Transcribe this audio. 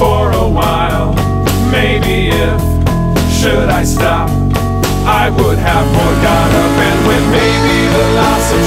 for a while. Maybe if should I stop, I would have more got up and when maybe the loss